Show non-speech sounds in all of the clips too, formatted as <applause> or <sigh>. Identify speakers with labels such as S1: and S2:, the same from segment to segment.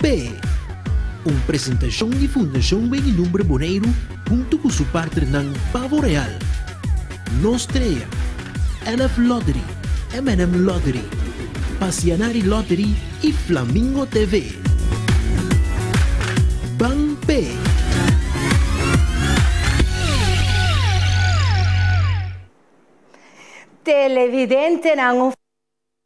S1: P. Una presentación y fundación del nombre Boneiro junto con su partner Pavo Real. Nostrea, NF Lottery, MM Lottery, Passionari Lottery y Flamingo TV. Ban P.
S2: Televidente en un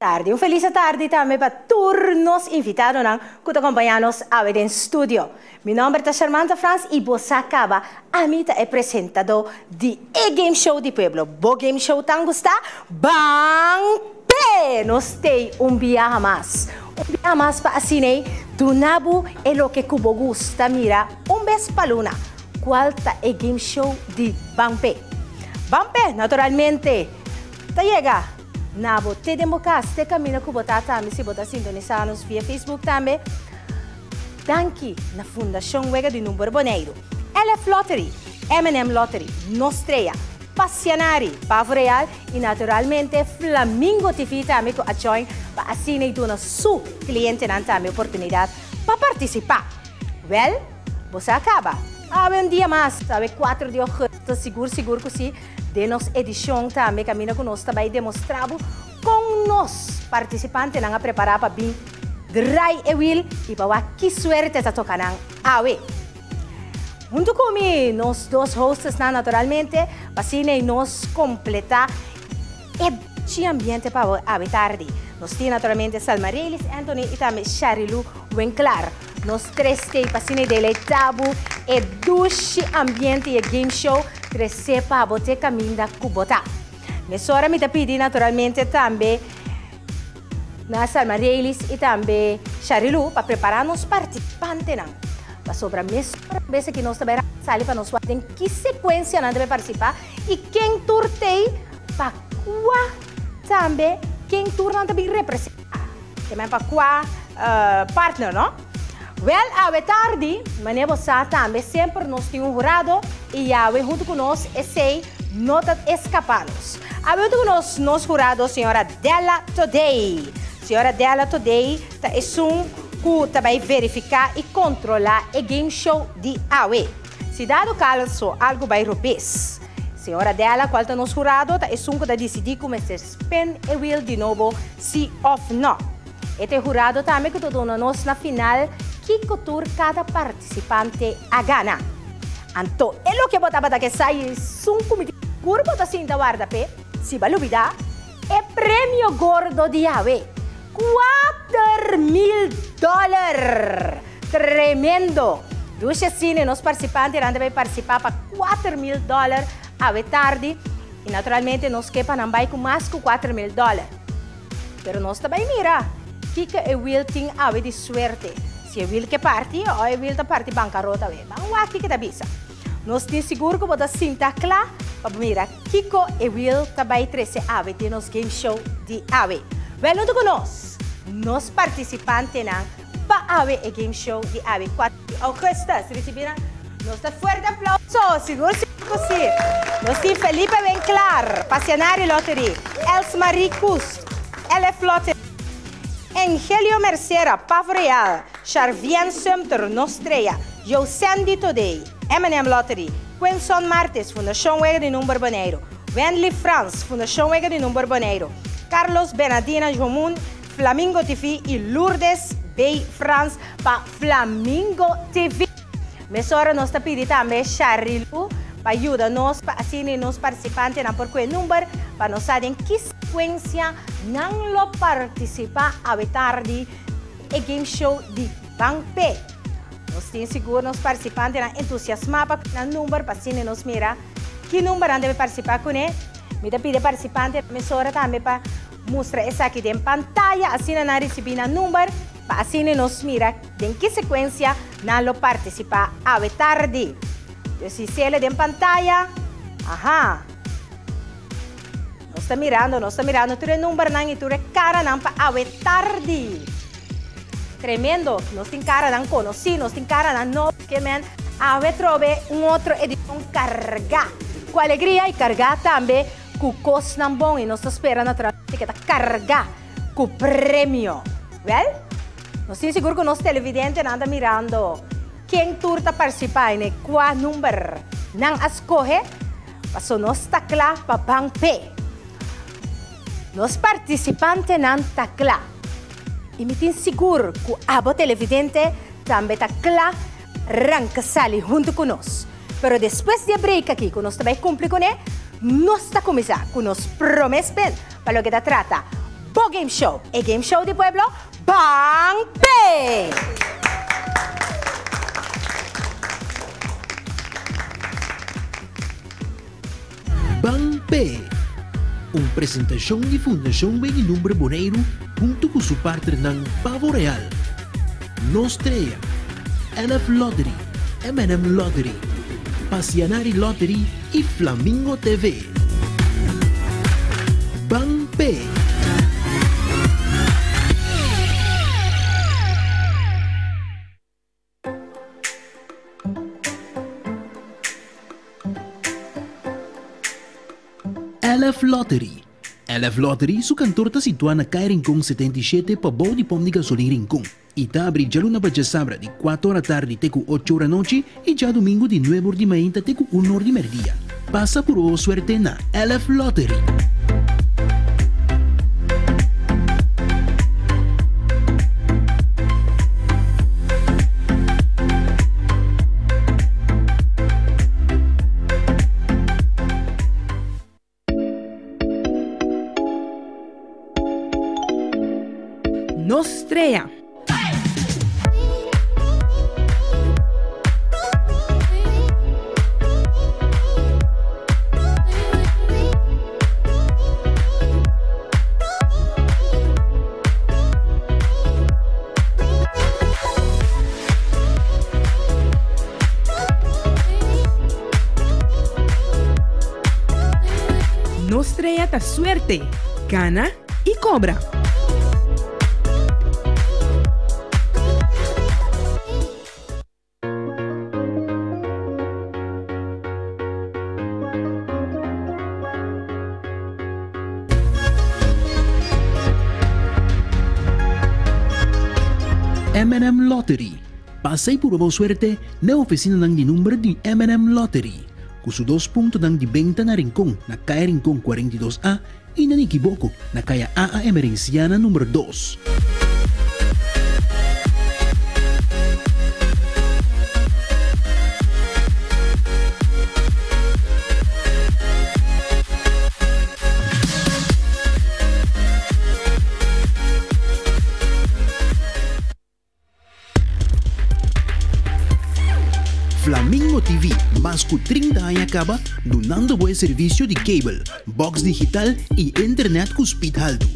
S2: tardi, un felice tardi también para turnos invitados que acompañarnos a ver en estudio. Mi nombre es Charmanta Franz y vos acaba a amita e presentado de E-Game Show de Pueblo. Bo Game Show tan gusta? Bang pe! Nos te un viaje más. Un viaje más para cine. Tu nabu es lo que cubo gusta, mira, un vez para luna. ¿Cuál E-Game Show de Bang pe? Naturalmente. Te llega na bote democracia caminha com botar também se botar sintonizados via Facebook também danke na Fundação Wega de Número Boneiro LF Lottery M&M Lottery Nostreia Passianari Pavo Real e naturalmente Flamingo TV também com a join para assim e na su cliente não também oportunidade para participar well você acaba ah, um dia mais sabe quatro dias seguro seguro que sim de nossa edição também caminha conosco também demonstrado com nós participantes não preparar para vir dry e will. E para que suerte está tocando awe junto comigo nós dois hosts naturalmente. Para nós completar este ambiente para a tarde. Nós temos naturalmente Salmarelis, Anthony e também Sharilu Winklar nós três assim deleitado e doce ambiente e game show crescer para botar caminho da cubota. Mesora me pedi naturalmente também na Salmarelis e também Charilu para preparar os participantes. Para sobre a mesma vez que nós também sali para nós em que sequência nós devemos participar e quem turtei para qual também quem turna também representar. Também para qual uh, partner, não? Well, a tarde, mas você também sempre nós temos um jurado e a junto conosco esse nota escapados. A junto conosco nós jurado senhora Della Today. Senhora Della Today tá é um que também verificar e controlar o game show de AWE. Se dado caso algo vai rubis, senhora dela, qual está nos jurado, tá é um que decidir como se spin e wheel de novo, se off não. Este jurado também que todo nós na final Chicco Turcata partecipante a Ghana. Anto, e lo che da che sai, sun come curvo da sinta guarda pe, si valuvida, e premio gordo di Yahweh, 4.000 dollari, tremendo. Duce sine, nostri partecipanti, erano rande vai partecipava 4.000 dollari, ave tardi, e naturalmente nos quepa nambai com mais que 4.000 dollari. non nos também mira, Kika e Wilting ave di suerte. je wilke parti, o je wil ta parti bancarota we. Bang waki kita bisa. Nos ti sigur ko bota sinta kla, pa mira, Kiko e Will tabai 13 ave ti nos game show di ave. Velo tu conos. Nos participante nan pa ave e game show di ave. Quattro oh, augustas recibirán nuestro fuerte aplauso, seguro si così. Nos ti Felipe Benclar, Passionari Lottery, Els Maricus, LF Lottery. Angelio Mercera, Pavo Real, Charvian Sumter, Nostreia, Sandy Today, M&M Lottery, Quenson Martes, Fundação Wega de Número Boneiro, Wenley France, Fundação Wega de Número Boneiro, Carlos Benadina Jomun, Flamingo TV e Lourdes Bay France para Flamingo TV. Mesora nós está pedindo também Charilu Ayúdanos, asínenos participante na por quel número para nos saber qué secuencia no lo participa a tarde el game show de Bank P. Nos tiene seguro nos participantes na entusiasma para el número para así nos mira qué número debe participar con él. Me pide participante, mesora también para mostrar esa aquí en pantalla, así no recibir el número para así nos mira en qué secuencia no lo participa a tarde. Yo sí, si le en pantalla. Ajá. No está mirando, no está mirando. Tú eres número nan y tú eres cara nan para tardi. Tremendo. No sin cara nan conocí, no sin cara nan no. Que men, a trove un otro edición carga. Con alegría y carga también. Cucos nan y no se esperan atrás. Que está carga. Cu premio. ¿Vel? No estoy seguro que los televidentes andan mirando quien turta participar en cuál número. Nan escoge, paso nos tacla papán P. Nos participantes nan tacla. Y me seguro que abo televidente también tacla ranca sali junto con nos. Pero después de break aquí, que nos también cumple con él, nos ta comenzar con nos promespen para lo que trata. Bo Game Show, el Game Show de Pueblo, ¡Bang P!
S1: Bang P, uma apresentação de Fundação Bem Número Boneiro junto com seu partner Pavo Real. Nostreia, LF Lottery, M&M Lottery, Passianari Lottery e Flamingo TV. Bang P. LF Lottery. LF Lottery, su cantor está situado na Caia Rincón 77 para bom de pom de gasolina Rincón. E está abrindo já luna para sabra de 4 horas da tarde até 8 horas da noite e já domingo de 9 horas de manhã até 1 hora de meio-dia. Passa por o suerte na LF Lottery.
S3: Suerte, cana y cobra.
S1: M&M Lottery. Passei por boa suerte na oficina de número de M&M Lottery. cusudos punto ng dibenta na rincón na calle Rincón 42A y Naniquiboco na calle AA Emerenciana número 2. Flamingo TV, más que 30 años acaba, donando buen servicio de cable, box digital y internet con speed alto.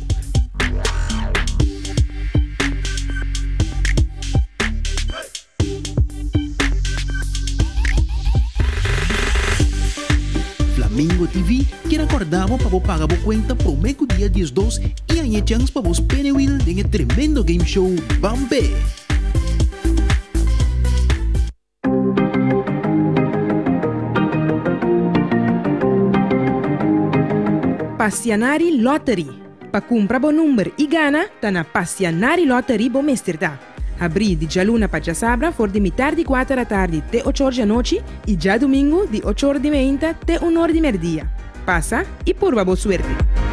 S1: Flamingo TV que acordava para pagar a conta por meio dia 12 e aí chance para você penewil em um tremendo game show Bambe.
S3: Passionari Lottery. Pacumpra bonumbr gana, tana Passionari Lottery bomestirta. Abri di Gialuna Pajasabra for di mitardi quattro la tardi te 8 di noci e già domingo di 8 di meinta te 1 di merdia. Passa e purva bo suerte.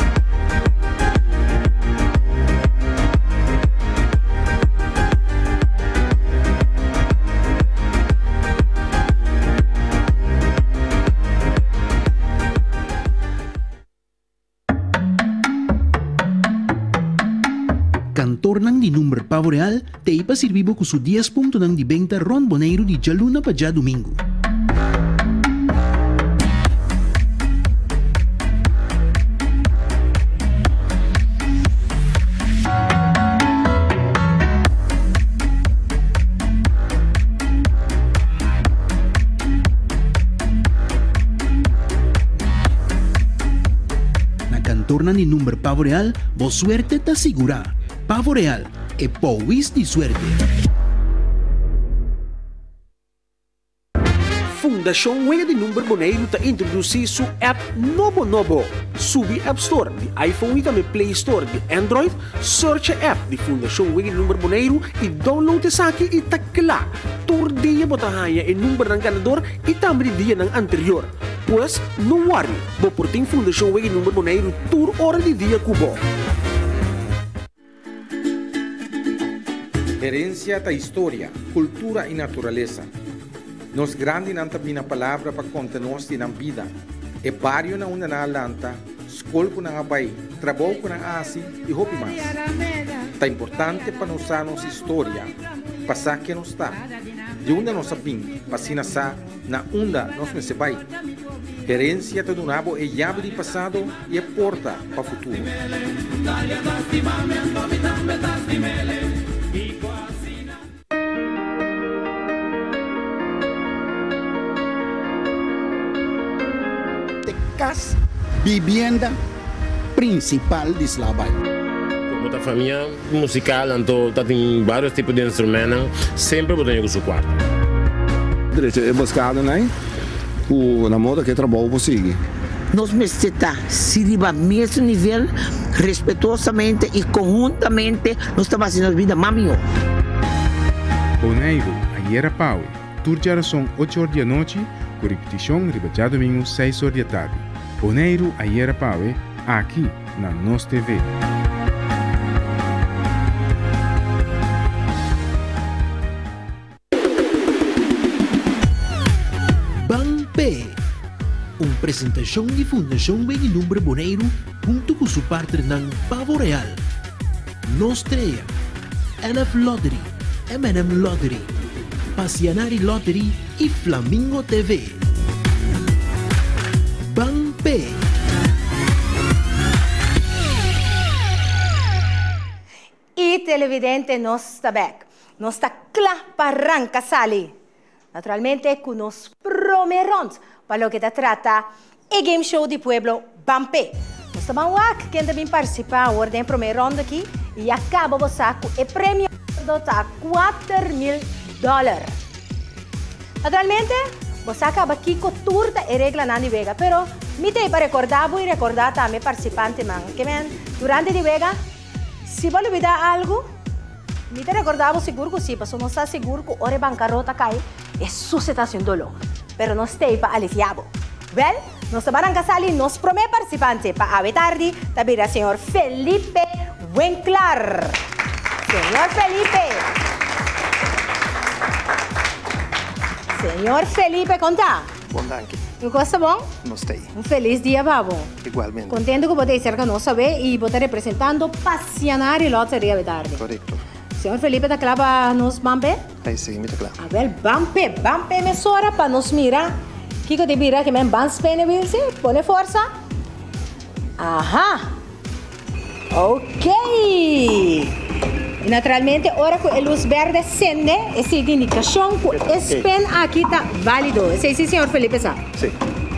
S1: Pavoreal, te ipasirbibo con su 10 punto ng dibenta Ron Boneiro de Jaluna pa ya domingo. tornan ni número pavo real, vos suerte te asegura. Pavo real, e powis di suerte.
S2: Fundação
S4: Wega de Número Boneiro ta introduzir su app Nobo Nobo. Subi App Store de iPhone e também Play Store de Android. Search a app de Fundação Wega de Número Boneiro e download essa aqui e lá. Tur dia botahaya e número ng ganador e também dia anterior. Pues, não worry, bo por tem Fundação Wega de Número Boneiro tur hora de dia cubo.
S5: Herencia da história, cultura e natureza. Nos grande nanta bina palavra para conta-nos de vida. E barrio na una na lanta, escola ko na abay, trabalho na asi e hopi mais. Tá importante para nós nossa história, passar que nos está. De onde nós sabim, pasina sa, na onda nós me sebai. Herência do nabo é chave de passado e porta para futuro.
S6: Casa, vivienda principal de Slavai.
S7: Como a família musical, então tem vários tipos de instrumentos, sempre botando com seu quarto.
S8: É buscado, né? O na moda que trabalho consigo.
S9: Nós necessitamos se riba mesmo nível, respeitosamente e conjuntamente, nós estamos fazendo vida mais melhor.
S10: Boneiro, ayer a pau, turja são 8 horas da noite, com repetição riba já domingo 6 horas da tarde. Boneiro ayer a pau, aqui na Nos TV.
S1: Banpé, uma apresentação de Fundação Número Boneiro junto com seu parceiro Pavo Real. Nostreia, LF Lottery, M&M Lottery, Passianari Lottery e Flamingo TV.
S2: televidente non sta back, non sta clapparranca sali. Naturalmente con nos promerons, palo che da tratta e game show di Pueblo Bampe. Non sta manwak, che andiamo in partecipa, orden promerons qui, e a cabo sacco e premio 4 mil dollari. Naturalmente, vosaco abacchico turda e regla nani vega, però mi te pa e ricordata a me partecipanti man, che men, durante di vega, se você olvidar algo, me te recordava seguro que sim, mas não está seguro que hora bancarrota cai, se está haciendo pero não está para aliviado. Well, nós estamos casali, nos promete participante para a tarde, também o senhor Felipe Winkler. Senhor Felipe. Senhor Felipe, conta.
S11: Bom.
S2: Gosta, tá bom?
S11: Gostei.
S2: Um feliz dia, Babo.
S11: Igualmente.
S2: Contente que poder ser conosco e poder representando Passionari Loteria Vidardi.
S11: Correto.
S2: Senhor Felipe, tá clava nos bampe?
S11: Aí sim, me tá clava.
S2: A ver, bampe, bampe, me sora para nos mirar. Que que te mira que me bans pene, Wilson? Pone força. Aham. Ok. Naturalmente, ora que a luz verde acende, essa indicação que o spen aqui está válido. Esse sim, senhor Felipe, sabe?
S11: Sim.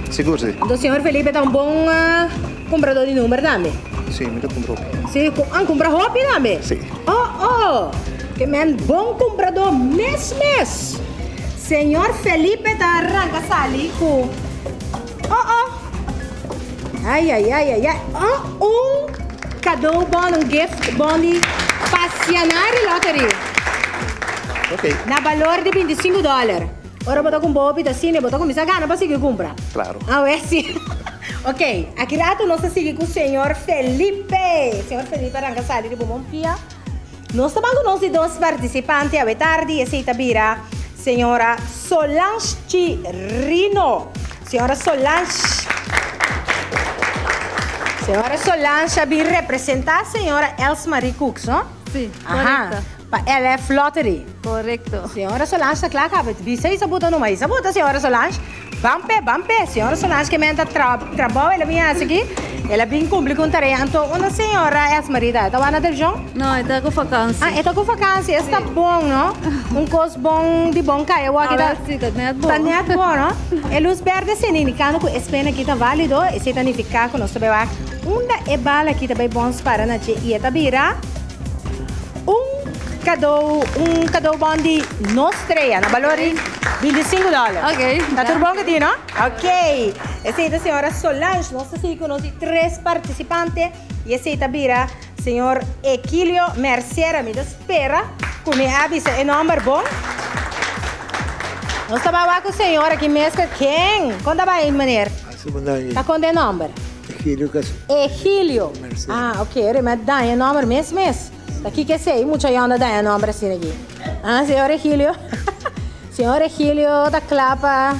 S11: Seguro, sim.
S2: Então, senhor Felipe é um bom uh, comprador de número também?
S11: Sim, muito comprou.
S2: Sim, ah, compra roupa também?
S11: Sim.
S2: Oh, oh. Que man, bom comprador mês, mês. Senhor Felipe tá arranca sali com... Oh, oh. Ai, ai, ai, ai, ai. Oh, um cadeau bom, um gift bom de Passianari Lottery.
S11: Ok.
S2: Na valor de 25 dólares. Ora botar com bobi da cine, botar com misa gana para seguir compra.
S11: Claro.
S2: Ah, é sim. <laughs> ok, aqui rato nós seguimos com o senhor Felipe. Senhor Felipe arranca sali de bom pia. Nós estamos com nós dois participantes a tarde, esse Itabira, senhora Solange Rino. Senhora Solange. Senhora Solange, vem representar a senhora Elsmarie Cooks, não?
S12: Sim,
S2: Aham.
S12: correcto.
S2: Pa LF Lottery.
S12: Correcto.
S2: Senhora Solange, tá claro, cabe. Bisa isa buta numa isa buta, senhora Solange. Bampe, bampe. Senhora Solange, que menta tra trabalho, ela vinha aqui. Ela vem cumprir com tarefa. Então, uma senhora Elsmarie, tá? Tá na João?
S12: Não, está com vacância.
S2: Ah, está com vacância. Está bom, não? Um cos bom de bom cai. Eu aqui
S12: Ah, sim, tá net bom.
S2: Tá net bom, não? E luz verde, que esse pena aqui tá válido. E se significa que nós também Unda e bala aqui também bons para na e tá vira um cadeau, um cadeau bom de Nostreia, na valore 25 dólares.
S12: Ok.
S2: Tá tudo bom contigo, não? Ok. Aceita a senhora Solange, nós estamos conosco três participantes. E aceita vira senhor Equilio Merciera, me espera. Como avisa, é número bom. Nós estamos lá com o senhor aqui mesmo. Quem? Quando vai, maneira? Tá com o número?
S13: Egilio.
S2: Mercedes. Ah, ok. Ore, mas o nome mes mes. Aqui que sei, mucha onda daje nome assim aqui. Ah, senhor Egilio. <laughs> senhor Egilio, da Clapa.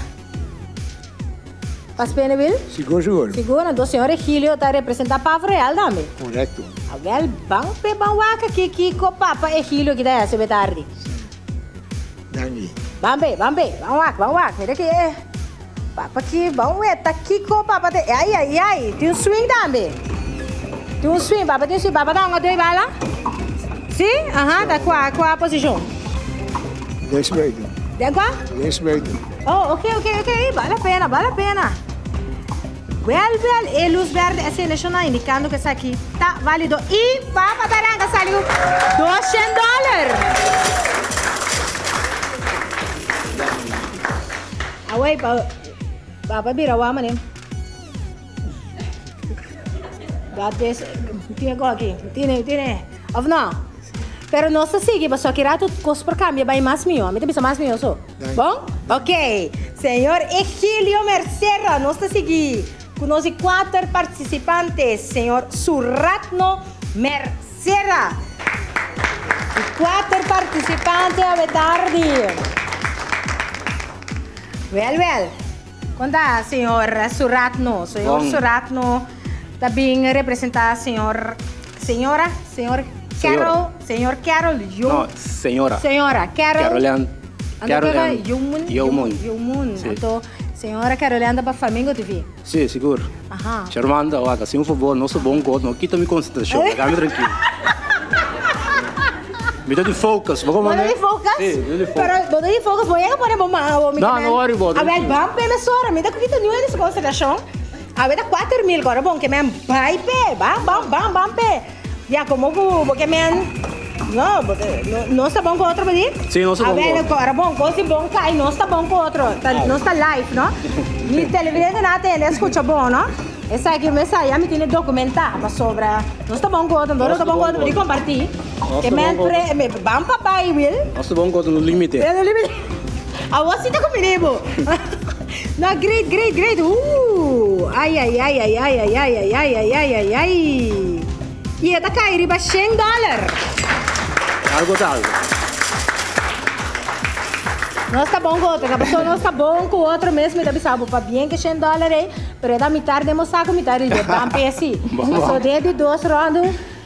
S2: Faz bem,
S13: Bill? Seguro,
S2: seguro. Seguro, do senhor Egilio está representando o Pavo Real, dame.
S13: Correto.
S2: Alguém bom pe bom waka que que co papa Egílio que daí se betardi.
S13: Vamos
S2: ver, vamos ver, vamos bom vamos Mira que é papo aqui. Vamos ver, é, tá aqui com o papo. De... Ai, ai, ai! Tem um swing também. Tem um swing, papo. Tem um swing. Papo, dá uma, dois, vai lá. Sim? Aham, tá com a, com a posição.
S13: Deixa
S2: eu ver.
S13: Deixa eu ver.
S2: Oh, ok, ok, ok. Vale a pena, vale a pena. Well, well, e luz verde é selecionar, indicando que isso aqui está válido. E papo da aranga saiu 200 dólares. Away, but pa, Papa Birawa manim. Gates, tiene go aqui, tiene. Of no. Pero não se sigue, só que rato cos por cambio vai mais mio. Me bisa mais mio so. Bom? Ok. Senhor Egílio Mercera, não se sigue. Conosco quatro participantes. Senhor Surratno Mercera. E quatro participantes a tarde. Well, well. Conta, senhor Suratno. Senhor
S14: Bom.
S2: Suratno também representa a senhor... Senhora? Senhor Carol? Senhor Carol Jung.
S14: No, senhora.
S2: Senhora Carol...
S14: Caroline.
S2: ka Yumun?
S14: Yumun.
S2: Yumun.
S14: Sì.
S2: Então, senhora Carolina para Flamengo TV.
S14: Sim, seguro.
S2: Aham.
S14: Charmanda, olha, se um favor, não sou bom gosto, não quita minha concentração, fica-me <laughs> tranquilo. Bidali focus. Bagaimana?
S2: Bidali focus.
S14: Eh, de focus.
S2: Pero bidali focus mo yang pare mo
S14: mao mi. Da, no worry about
S2: a ver bam pe me sora, mi da kito new eles gosta da a ver da 4 mil agora bom que men vai pe, bam bam bam bam pé já como bu, porque men não, não está bom com outro, Badi?
S14: Sim, não está bom.
S2: A ver, agora bom, coisa bom cai, não está bom com outro. Não está live, não? E <laughs> televisão não tem, escuta bom, não? Essa aqui, me sai, me tem documentar, mas sobre, não está bom outro, não está bom outro, pedi compartilhar. Que
S14: está
S2: me, me, vamos papai, Will.
S14: Não sou bom gosto no limite.
S2: Eu não lembro. A você tá comigo. Não, great, great, great. Uh! Ai, ai, ai, ai, ai, ai, ai, ai, ai, ai, ai, ai, ai. E é da para 100 dólares.
S14: Algo tal.
S2: Não está bom com outro, a pessoa não está bom com outro mesmo, deve saber, para bem que 100 dólares, pero Preda mitar demo saco mitar de
S14: tam pesi.
S2: So de <laughs> di dos rondo.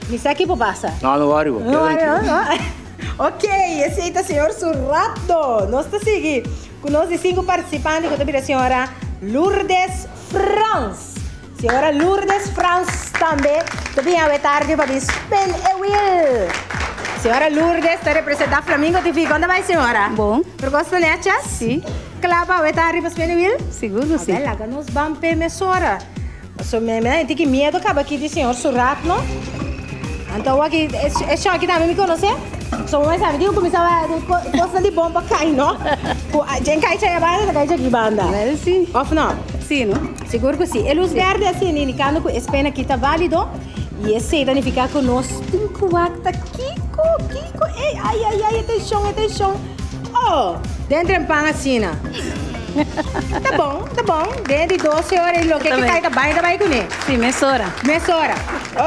S2: Mi sa che
S14: può passa. No, non.
S2: No, no, no. <laughs> Ok, aceita senhor Surrato. Nós está seguindo. Conosco cinco participantes que também a senhora Lourdes Franz. Senhora Lourdes Franz também. Também a tarde para Spell e eh, Will. Senhora Lourdes está representando Flamengo TV. Onde vai, senhora?
S12: Bom.
S2: Por gosto, né,
S12: Sim
S2: klaba wetari pas mene wil?
S12: Seguro sim.
S2: Ela laga nos bampe me sora. So me me tem que medo acaba aqui de senhor surat não? Então aqui é só aqui também me conhece? So mas sabe digo começava coisa de bomba cai no. Gente cai cai banda, cai cai banda.
S12: É sim.
S2: Of não.
S12: Sim, não?
S2: Seguro que sim. Eles verde assim, nem cano com espena aqui está válido. E esse danificar conosco. nós cinco acta Kiko, Kiko. Ai ai ai, atenção, atenção. Oh, dentro em pão assim, né? Tá bom, tá bom. Dentro de 12 horas, o que que
S12: Também.
S2: cai da baia, vai com ele.
S12: Sim, mesora.
S2: Mesora.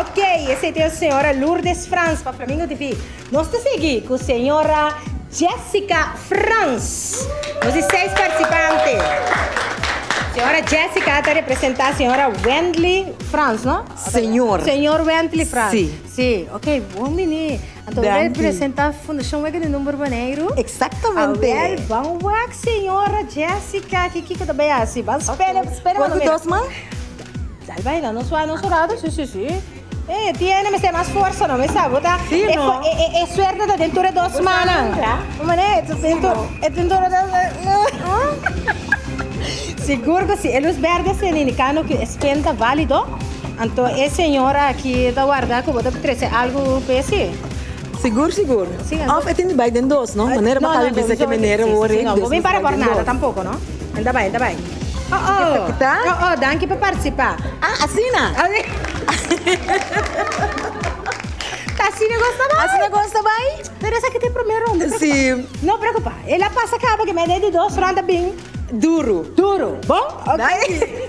S2: Ok, esse tem a senhora Lourdes France para Flamengo TV. Nós estamos aqui com a senhora Jessica France. Nós temos seis participantes. Senhora Jessica está representando a senhora Wendley France, não?
S15: Senhor.
S2: Senhor Wendley France.
S15: Sim.
S2: Sim, ok, bom menino. Então, representar a Fundação Wega de Número Baneiro.
S15: Exatamente.
S2: A ver, vão lá, senhora Jéssica, que Kiko também é assim. Mas espera, espera.
S15: Quanto dos, mano?
S2: Salva, não, não sou, não sou nada, sim, sim, sim. Eh, tiene me mais fuerza, não me sabe,
S15: Sí, no.
S2: É, é, é suerte de dentro de dos semanas. Mané, é dentro, es dentro. Seguro que <laughs> sí. Elos verdes en indicano que es penta válido. Então, é senhora que está guardada como trazer algo, pues.
S15: Seguro, seguro.
S2: Sim,
S15: Ah, é tem de den dos, não? Maneira
S2: no,
S15: para
S2: no,
S15: vez que
S2: sì,
S15: o
S2: sì, no, mi pare per nada tampoco, no? Anda bem, anda bem. Oh, oh,
S15: Tá?
S2: oh, oh, danke per participar.
S15: Ah, assina!
S2: Tá assim gosta mais? <laughs>
S15: Assim gosta bem?
S2: Interessa que tem primeiro onda.
S15: Sim.
S2: Não preocupa. Ele passa acaba que me dê de dois ronda bem
S15: duro.
S2: Duro. Bom? Ok.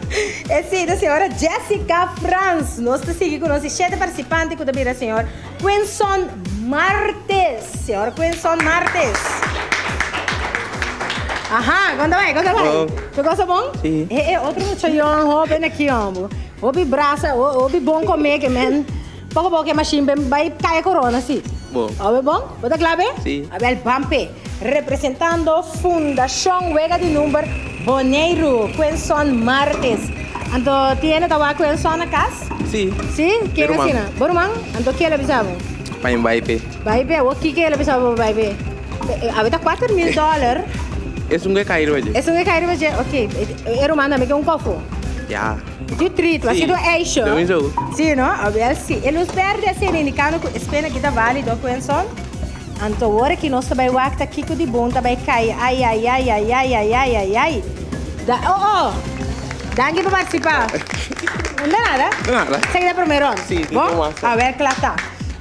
S2: É sim, da senhora Jessica Franz. Nós estamos aqui com nossos sete participantes, que também a senhora Quinson Martes. Senhora Quinson Martes. Aham, quando vai, quando vai.
S16: Bom.
S2: Tu gosta bom?
S16: Sim.
S2: É, é outro chayão, ó, bem aqui, ó. Ouve braça, ouve bom comer, que man. Bako bako ke machine ben bay kay corona si.
S16: Bon.
S2: Awe bon? Bota clave?
S16: Si.
S2: Awe el pampe. Representando Fundación Huega de Número Boneiro, Quenson Martes. Anto tiene tawa Quenson acá? Si.
S16: Si?
S2: ¿Qué cocina? Borman. Anto qué le
S16: pisabo? Pain baipe.
S2: Baipe, o qué le pisabo baipe? Awe ta 4 mil dólares.
S16: Es un que cairo, Es
S2: un que cairo, ok. Eh, eh, Erumanda, me que un cofo.
S16: Ya.
S2: Yeah. Distrito, assim do Eixo.
S16: Eh, Deu um jogo.
S2: Sim, não? Obviamente, sim. E nos perde assim, indicando que espera que tá vale, dopo eh, en son. Anto ora che nostro bai wakta kiko di bunta bai kai. Ai ai ai ai ai ai ai ai ai. Da oh oh. Dangi pa participa. Non è nada?
S16: Nada. Sei da
S2: primeron.
S16: Sì, bon?
S2: A ver clata.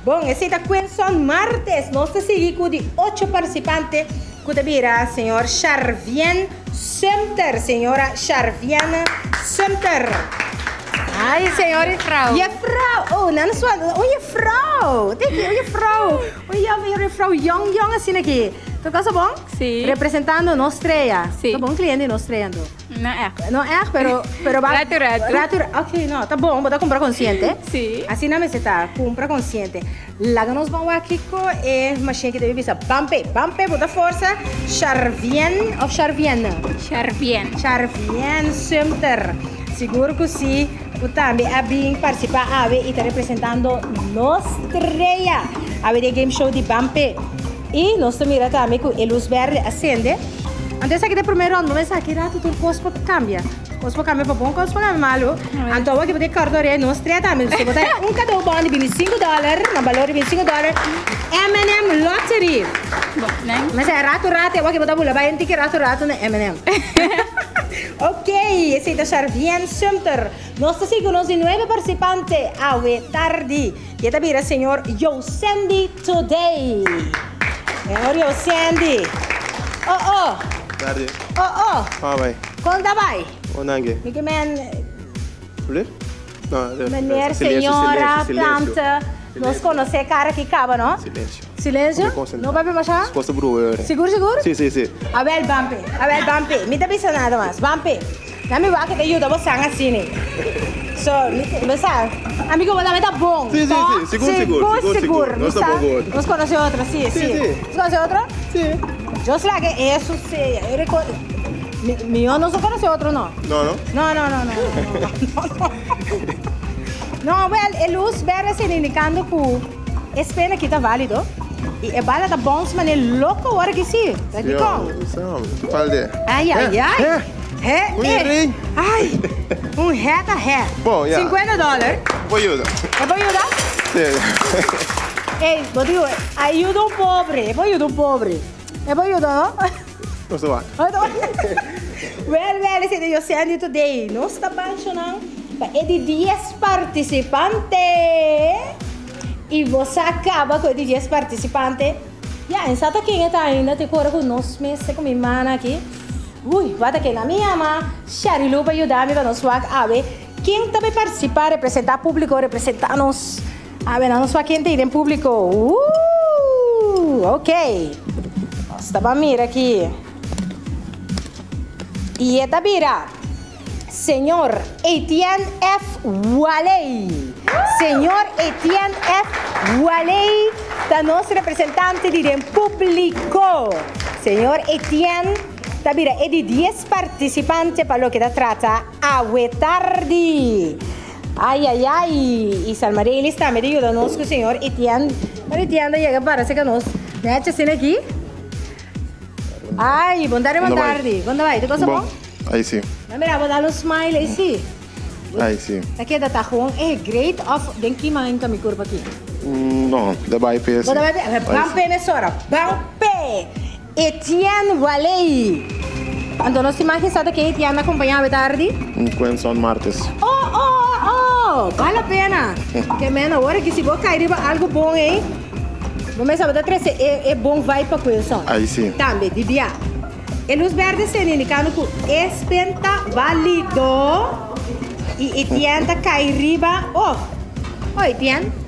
S2: Bon, e sei da quen son martes. Nostro sigi di 8 partecipanti. Cutabira, signor Charvien. Sumter. Senhora Charvien Sumter. Ai, senhora.
S12: Juffrouw.
S2: Juffrouw. Oh, não é sua. Oh, juffrouw. Tem que, juffrouw. Oh, juffrouw Jong Jong assim aqui. Tu gosta bom?
S12: Sim.
S2: Representando Nostreia.
S12: Sim.
S2: Tá bom cliente Nostreando.
S12: Não é.
S2: Não é, pero... pero va-
S12: Rato, rato.
S2: Rato, ok, não, tá bom, vou comprar consciente.
S12: Sim.
S2: Assim não me se tá, compra consciente. Lá que nós vamos aqui com é machine que deve visar. Bampe, bampe, bota força. Charvien ou Charvien?
S12: Charvien.
S2: Charvien Sumter. Seguro que sim, o também a bem participar a ver e está representando Nostreia. A ver game show de Bampe. E nós também também com a luz verde acende. Antes aqui de primeiro ano, mas aqui rato tudo cospo cambia. Cospo cambia para bom, cospo cambia malo. Então aqui pode cartão nós três também. Você botar um cada bom de 25 dólares, na valor de 25 dólares. M&M Lottery. Mas é rato rato, eu aqui botar bula, vai entender que rato rato na M&M. <laughs> Ok, esse é da Charvien Sumter. Nós seguimos em nove participantes a tarde. E também o senhor Yosendi Today. Senhor Yosendi. Oh, oh,
S11: Tarde.
S2: oh, oh.
S11: Ah, vai.
S2: Quando vai?
S11: O nangue.
S2: Miguel Man,
S11: Mulher? Não,
S2: mulher, senhora, planta. Nós conhecemos cara que acaba, não?
S11: Silêncio.
S2: Silêncio? Não vai me achar?
S11: Costa Brewer.
S2: Seguro, seguro?
S11: Sim, sim, sim.
S2: Abel Bampe, Abel Bampe, me dá bisa nada mais. Bampe, Nami wa kita yu tabo sanga sini. So, besar. Amigo, vos está bom.
S11: Sí,
S2: sí,
S11: sí. Seguro, seguro. Seguro, seguro.
S2: No está ¿Nos
S11: conoce
S2: otro?
S11: Sí,
S2: sí. ¿Nos conoce
S11: otro?
S2: Sí. Yo sé que eso sí. Mío no se conoce
S11: otro, ¿no?
S2: No, no. No, no, no, no. No, well, el luz verde se indicando es pena que está válido. E é bala da bons, mas é louco a hora que sim. Tá É,
S11: Um
S2: é.
S11: rei.
S2: Ai, um reta ré.
S11: Bom, já.
S2: 50 dólares.
S11: Vou ajudar.
S2: É pra ajudar?
S11: Sim. <laughs>
S2: Ei, vou dizer, ajuda um pobre. É pra ajudar um pobre. É pra ajudar, não?
S11: Não sei lá.
S2: Well, well, esse é o Sandy Today. Nós está baixo, não? É de 10 participantes. E você acaba com de 10 participantes. Já, em Santa quem está ainda, te cora com nós meses com minha mana aqui. Ui, bata que na minha ama, Sharilu para ajudar-me para nós swag ave. Quem também participar, representar público, representar nós. Ave, não só quem tem em público. Uh, ok. Nós estamos mira aqui. E esta vira, senhor Etienne F. Waley. Senhor Etienne F. Waley, da nosso representante de público. Senhor Etienne, Da mira, es de 10 participantes para lo que da trata Aguetardi. Ay, ay, ay. Y Salmaria, ele está me ayudando con el señor Etienne. Pero Etienne llega para que nos... ¿Me echas aquí? Ay, bondare, tarde. ¿Cuándo va? ¿Te cosa bom?
S11: Ahí
S2: sí. Mira, vou dar um smile aí sim.
S11: Aí sim.
S2: Aqui tá gewoon eh, great of denk je maar in kan ik
S11: kurva aqui. Não, da vai pé.
S2: Da vai pé. Bam pé nessa Etienne Valei. Então nós imaginamos que Etienne acompanhava tarde?
S11: Quen son martes.
S2: Oh, oh, oh, vale a pena. <laughs> Que mena, agora que se vou cair algo bom, hein? Vamos saber da três é, é bom vai para coisa.
S11: Aí sim.
S2: Também, de dia. E luz verde se indicando que espenta válido e Etienne tá cair riba. Oh, oh Etienne.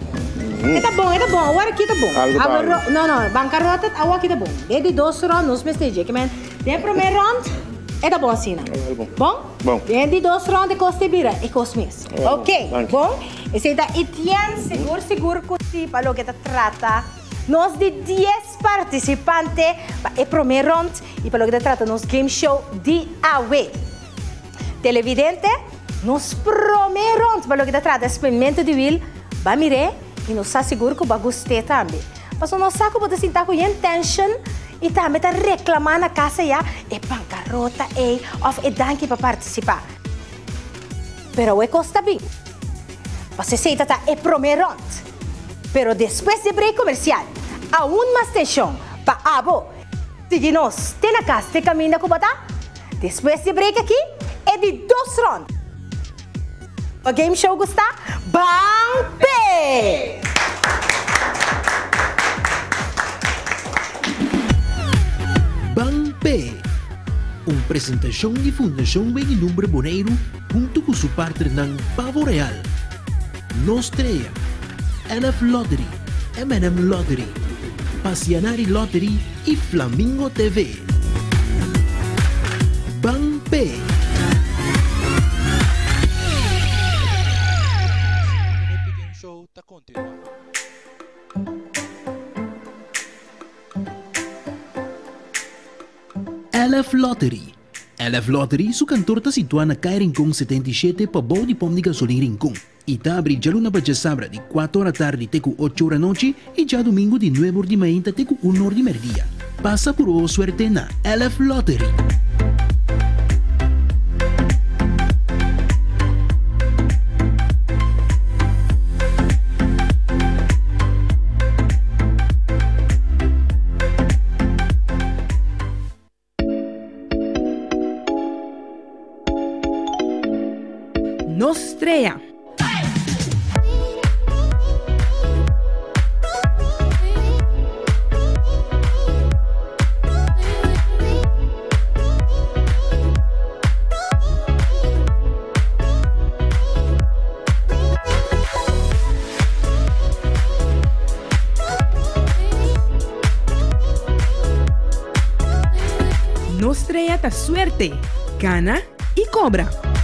S11: Hum.
S2: Tá bom, tá bom. Agora aqui tá bom. Agora,
S11: bom.
S2: não, não. Bancarrota, agora aqui tá bom. Desde dois rounds, nos mesteja. Que men, de primeiro round, é tá bom assim, não?
S11: bom.
S2: Bom?
S11: Bom.
S2: Desde dois rounds, é costa bira. É costa
S11: bom.
S2: Ok,
S11: Thank you.
S2: bom? Esse da Etienne, seguro, seguro que se para o que tá trata. Nós de 10 participantes, é primeiro round, e para o que trata nos game show de AWE. Televidente, nos primeiro round, para o que trata experimento de will, vai mirar nos seguro que vai gostar também. Mas nós saco pode sentar com intention e também tá reclamar na casa já, é bancarrota, é, of é danke para participar. Pero é costa bem. Você sei tá é round. Pero depois de break comercial, a uma station pa abo. Sigue nós, tem na casa, tem caminho com bata. Depois de break aqui, é de dois rounds. O game show gostar? Bampe!
S1: Bampe, uma apresentação de Fundação Bem Número Boneiro junto com seu parceiro Pavo Real. Nostreia, LF Lottery, M&M Lottery, Passianari Lottery e Flamingo TV.
S17: Continuando.
S1: LF Lottery. LF Lottery, su cantor está situado na Caia Rincón 77 para bom de pom de gasolina Rincón. E tá abre já luna para sabra de 4 horas da tarde até 8 horas da noite e já domingo de 9 horas de manhã até 1 hora de meio-dia. Passa por suerte na LF Lottery.
S3: estrella. Nostreia ta suerte, gana y cobra.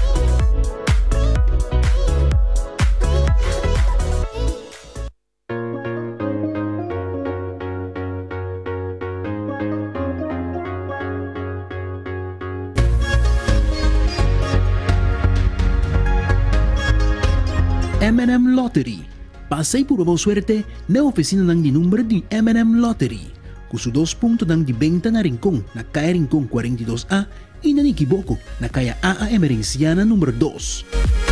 S1: Asay purabang swerte na opisina ng ninumbre din M&M Lottery. Kusudos punto ng dibenta na ringkong na kaya ringkong 42A inanikiboko na kaya AA Emerenciana numero 2.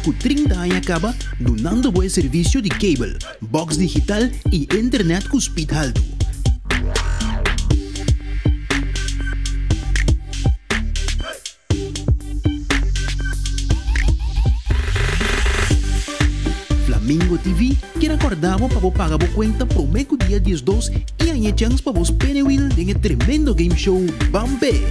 S1: Más que 30 años acaba, donando buen servicio de cable, box digital y internet con speed alto. Flamingo TV, que acordamos para vos pagar vos cuenta por meio dia 12 e aí chance para vos penewheel em tremendo game show Bambe.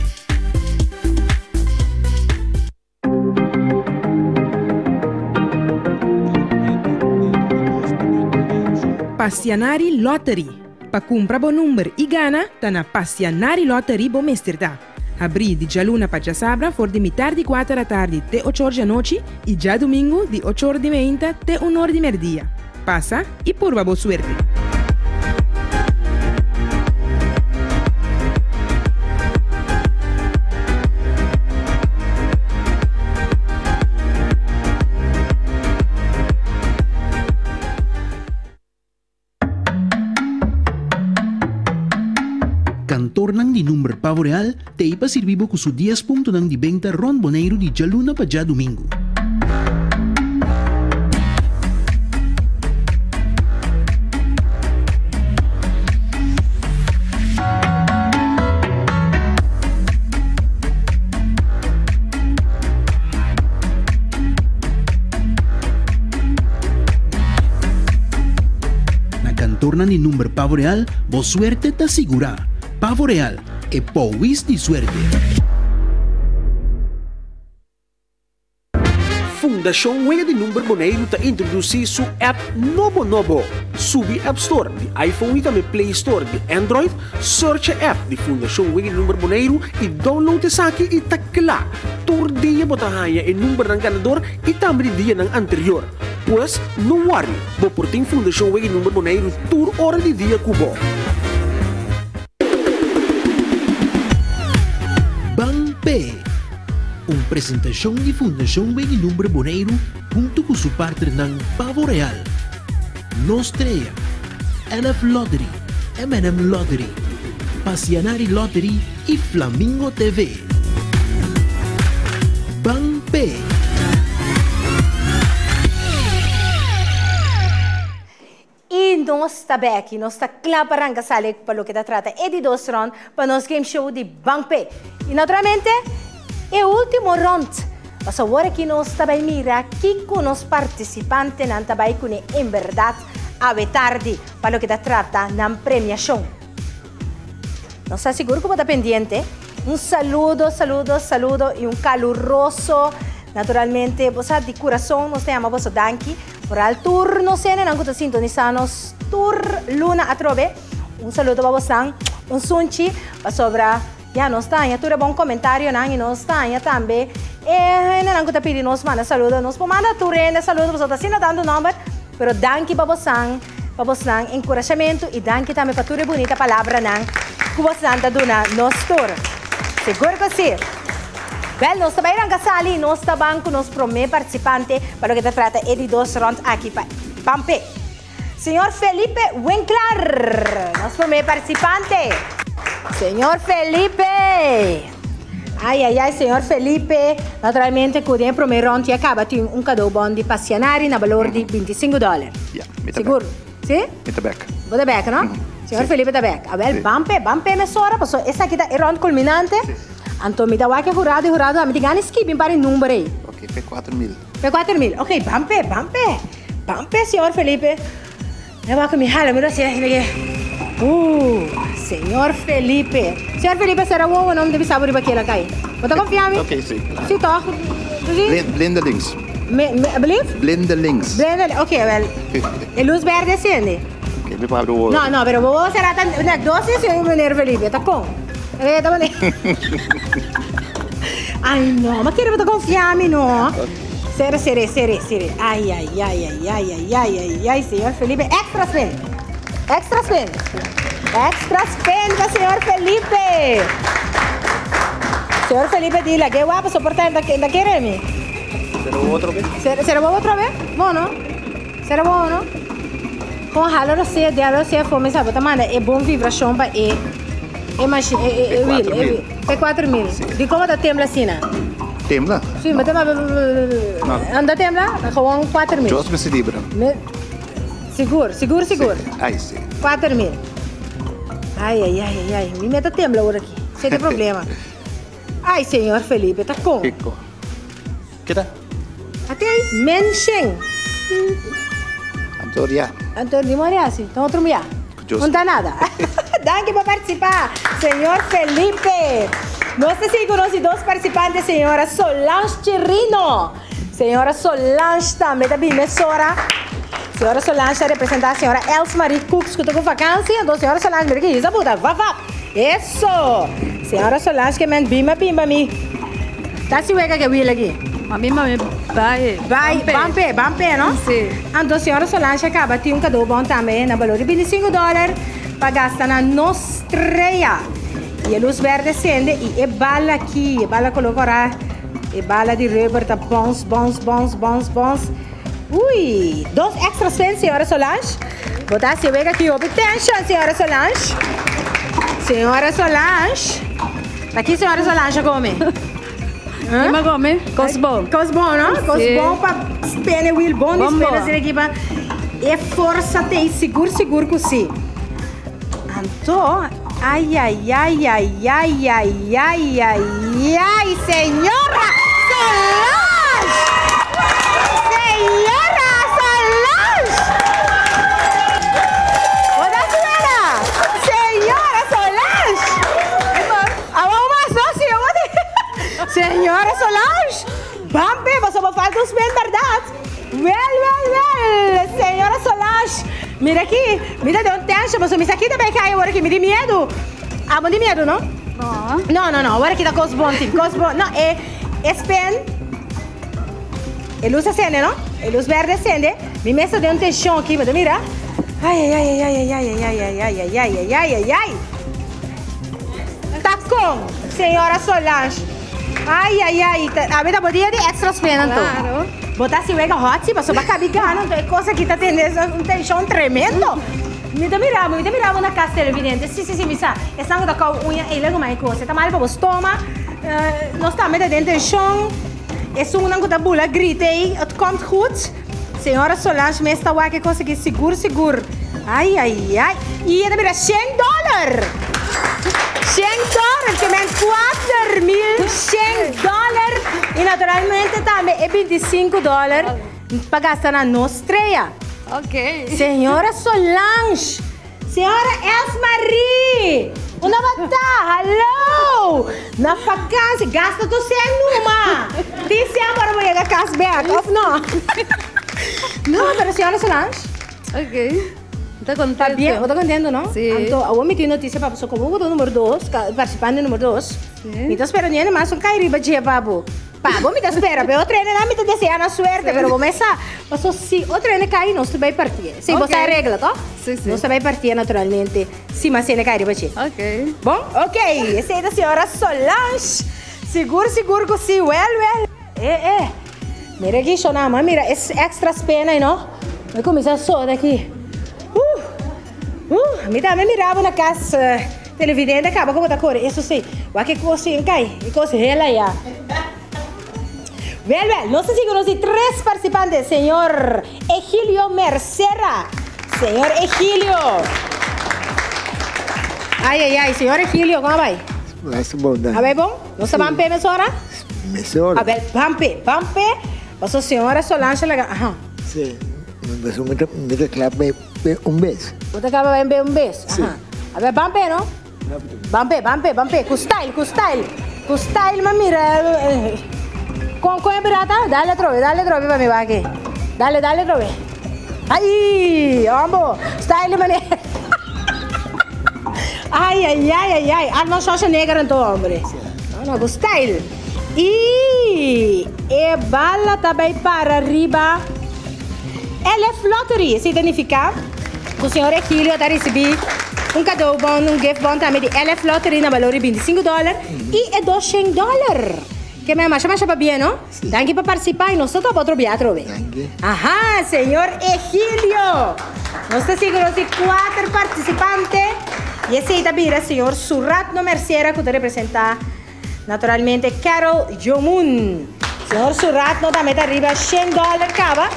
S3: Passionari Lottery. Pacum prabo e gana, tana Pasianari Lottery bomestirda. Abri di già luna gialuna pajasabra for di mitardi quattro tardi te ocor di noci e già domingo di ocor di meinta te un'or di merdia. Passa e purva bo suerte.
S1: Pavo Real, tem para servir com seu 10 pontos de venda Ron Boneiro de dia luna para dia domingo. Na cantorna de número Pavo Real, boa suerte te asegura. Pavo Real, e powis di suerte.
S4: Fundação Wega de Número Boneiro está introduzir su app Nobo Nobo. Subi App Store de iPhone e também Play Store de Android. Search a app de Fundação Wega de Número Boneiro e download e takla. Tur dia botahaya e número ng ganador e também dia anterior. Pues, não worry. Bo por tem Fundação Wega de Número Boneiro tur hora de dia kubo.
S1: Uma apresentação de Fundação Bem Número Boneiro junto com seu partner Pavo Real. Nostrea, LF Lottery, M&M Lottery, Passianari Lottery e Flamingo TV. Bang P.
S2: E nós está aqui, nós está claparanga sale para o que está trata e de dois round para nos game show de Bangpe. E naturalmente, o último round. Mas agora que nós bem mira, que com os participantes não bem com em verdade a tarde para o que trata na premiação. Não está seguro como está pendiente? Um saludo, saludo, saludo e um caloroso, naturalmente, você de coração, nós temos você danki por al turno sene nang kuta sintonizanos tur luna atrobe. Un saludo para você, un sunchi para sobra Ya nos está, ya tuve bom comentario, nan, y nos está, ya también. Eh, na lang ko tapili nos manda saludo, nos pumanda tu rin, saludo, vos otas, sino dando number, pero danki babosang, babosang, encorajamento, e danki também para tudo bonita palavra nan, kubosang da duna, nos tur. Seguro que sim. Bel, nós também não gasali, nós tá banco, nós promê participante, para o que te trata ele dos rounds aqui para Pampe. Senhor Felipe Winkler, nós promê participante. Señor Felipe! Ai ai ai, signor Felipe, naturalmente Curien Promeron ti acaba un cadeau bond di passionari in valore di mm-hmm. 25 dollari.
S18: Yeah, Sicuro?
S2: Sì? Mi
S18: tabecca. Vada
S2: becca, no? Mm -hmm. Signor sì. Felipe tabecca. Vabbè, sì. bampe, bampe mesora, posso, e sa che da errante culminante? Sì. Anton mi da qualche curato e curato, mi dica schip, impari il numero.
S18: Ok, per
S2: 4.000. Per 4.000, ok, bampe, bampe. Bampe, signor Felipe. E va che mi halo, mi lo si, eh, perché... Uh, senhor Felipe. Senhor Felipe, será o nome de sabor para aquela cai. Você confia em mim?
S18: Ok, sim.
S2: Sim, tá.
S18: Blind, blindelings.
S2: Me, me, believe?
S18: Blindelings.
S2: Blende, ok, well. E <laughs> luz verde acende?
S18: Ok, vi para o
S2: No, no, pero vos será tan... Na, doce, senhor Felipe, tá com? Eh, tá bom. <laughs> Ai, no, ma che devo confiarmi, no? Sere, sere, sere, sere. Ai, ai, ai, ai, ai, ai, ai, ai, ai, signor Felipe. Extra spin. Extra pênis. Extras pênis, senhor Felipe. Senhor Felipe, diga, que guapo soportar da, da Keremi.
S18: Será lo vez?
S2: Será se lo vez? Mono? será lo bono? Com ralo você, de ralo você fome, sabe? Tá, mano, é bom vibra, chomba e... É mais... É, é, é, é, é 4 mil. De como da tembla assim, né?
S18: Tembla?
S2: Sim, mas tembla... Anda tembla? Com 4 mil.
S18: Jós me se libra.
S2: Seguro, seguro, seguro.
S18: Ai, sim.
S2: 4 mil. Ai, ai, ai, ai, ai. Me meta tembla agora aqui. Sem <laughs> problema. Ai, senhor Felipe, tá com?
S18: Rico. Que tá?
S2: Até aí, Menchen.
S18: Antoria.
S2: Antônio Moriassi, então outro.
S18: Justo.
S2: Não dá nada. <laughs> Danke para participar, senhor Felipe. Nós temos os dois participantes, senhora Solange Chirino. Senhora Solange também, também, mesora. Senhora Solange representa a senhora Elsa Marie Cooks, que com vacância. Então, senhora Solange, mira aqui, isso, puta, vá, vá. Isso. Senhora Solange, que me bima, bima, mi. Tá se uega que eu ia aqui.
S12: Mami, mami, vai.
S2: Vai, Bampe, Bampe, não?
S12: Sim.
S2: Então, a senhora Solange acaba de um cadeau bom também, na valor de 25 dólares, para gastar na Nostreia. E a luz verde acende e é bala aqui, é bala colocar, é bala de rubber, tá bons, bons, bons, bons, bons. Ui, dois extra spins, senhora Solange. Botar se vega aqui, obtention, senhora Solange. Senhora Solange. Aqui, senhora Solange, come.
S12: Mas come? Cos bom.
S2: Cos bom, não? Cos
S12: Sim.
S2: bom para spene will bom, espera ser aqui para... E força tem, seguro, seguro que sim. Anto, ai, ai, ai, ai, ai, ai, ai, ai, ai, senhora Solange! Senhora! Solange! Bambi, você vai fazer os bem, verdade? Well, well, well! Senhora Solange! Mira aqui! Mira de onde acha, mas isso aqui também cai agora que me dá medo! Ah, de medo, não?
S12: Não.
S2: Não, não, não. Agora aqui dá coisa bom, tipo, coisa bom. Não, é... É pen... É luz acende, não? É luz verde acende. Me messo de um tensão aqui, mas mira. Ai, ai, ai, ai, ai, ai, ai, ai, ai, ai, ai, ai, ai, ai, ai. Tá com, senhora Solange. Ai, ai, ai. Abita botija di ekstra spena tu.
S12: Claro.
S2: hot, passou hotzi, ma soba tem coisa que ti tendo um tensão tremendo. Me dá Nita me dá miravo na casa televidente. Sì, sim sim sim sa. E a da qua unha e logo mais coisa. Tá mal para o estômago. Uh, nós estamos dentro do chão. E sou uma da bula, gritei. Tudo komt goed. Senhora Solange, me está que consegui seguro, seguro. Ai, ai, ai. E ainda mira, 100 dólares. 100 dólares, que men 4 mil 100 dólares. E naturalmente também é 25 dólares para gastar na nossa
S12: Ok.
S2: Senhora Solange! Senhora Elsmarie! Una bata! Hello! Na vacância, gasta tu sem numa! Ti sem para mulher da cashback, of não? <laughs> Não, pero senhora Solange,
S12: Ok. Está contento.
S2: Está bien, está contento, ¿no?
S12: Sí.
S2: Anto, notícia tiene noticia, papo, soy como número dos, participante número dos. Sí. Entonces, pero ni más un cairi, bachía, papo. Papo, me te espera, pero otro en ámbito deseando suerte, pero começa. Mas se outro ano cair, não se vai partir. Sim, você arregla, tá?
S12: Sim, sim.
S2: Não se vai partir naturalmente. Sim, mas ele cair, vai
S12: Ok.
S2: Bom, ok. Essa é da senhora Solange. Seguro, seguro que se well, well. É, é. Mira aqui, Xonama, mira, essas extras penas aí, não? Vai começar só daqui. Uh, a mim também mirava na casa uh, televidente, acaba com outra cor. Isso sim, o que você cai e você relaia. Well, well, no sé si conocí tres participantes, señor Egilio Mercera. Señor Egilio. Ay, ay, ay, señor Egilio, ¿cómo va?
S13: Más bondad.
S2: A ver, bom, ¿no se van pe, mesora?
S13: Mesora.
S2: A ver, pampe, pampe. O sea, señora Solange,
S13: la... Ajá. Sí, me
S2: pasó, me clave un beso. Utakaba wembe un beso. Sì. Vabbè, bambe no? Bambe, bambe, bambe. Custail, custail. Custail, ma mira. Eh, eh. Con come pirata? Dalle trovi, dalle trovi, ma mi va che. Dalle, dalle trovi. Ai, ambo, style mane. <laughs> Ai, ai, ai, ai, ai. Ah, Hanno socio negro in tuo ombre. No, no, style. E, e eh, balla tabai para riba. LF Lottery significa que o senhor Egílio está recebendo um cadeau bom, um gift bom também de LF Lottery na valor de 25 dólares e é 200 dólares. Que me acha, acha para bem, não? Danke para participar e nós estamos para outro teatro, bem. Ajá, senhor Egílio. Nós estamos seguros de quatro participantes e esse aí também é o senhor Suratno Merciera que representa naturalmente Carol Jomun. Senhor Suratno também está arriba 100 dólares, cava.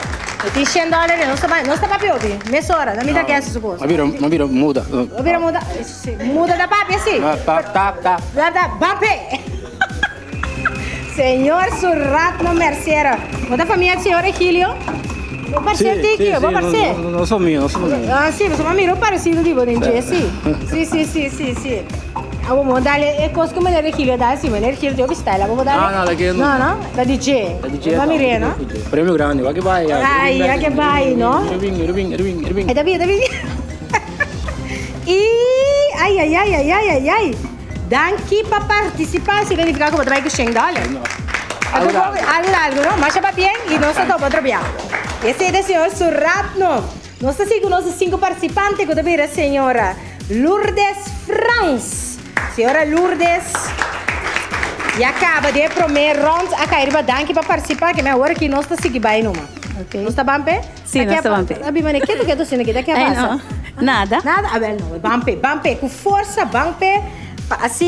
S2: E 100 dólares non sta non sta proprio più, mezz'ora, dammi da che è supposto.
S14: Ma vero, ma vero, muda.
S2: Ovvero muda, eh, sì, muda da papi, sì.
S14: Ma pa- ta- ta- <laughs>
S2: Da da papi. Signor Surratno Merciero. Muda famiglia signor Egilio? Vuoi passare
S14: Sì, sì?
S2: Vuoi
S14: sì,
S2: passare?
S14: non, non, non so mio, non so mio.
S2: Ah, sì, insomma, mi non pare sì, lo dico <laughs> sì. Sì, sì, sì, sì, sì. अब म दाले एक कसको मैले खिल्यो दाल सिमेलेर खिल्थ्यो बिस्तारै अब दाले no,
S14: no, no, da
S2: di G. Da di
S14: G. Fammi
S2: re,
S14: no? Premio grande, va che vai.
S2: Dai, va che vai, no?
S14: Rubing, rubing, rubing, rubing.
S2: E eh, da via, da via. <laughs> E ai ai ai ai ai ai ai. Danke per partecipare, si verifica come trai che scende dalle. No. Ecco allora, allora, no? Ma c'è papien, e non sta dopo troviamo. E siete signor Surratno. Non sta sicuro, non sta cinque partecipanti, cosa vera signora? Lourdes France. Senhora Lourdes. E acaba de primeiro round a cair para danke para participar, que é agora que nós estamos seguindo bem numa.
S12: Ok.
S2: Nós estamos bem?
S12: Sim, nós estamos bem.
S2: Abi, mane, que tu que tu sino que daqui a passa?
S12: não. Nada.
S2: Nada? Ah, well, não. Bampe, bampe, com força, bampe.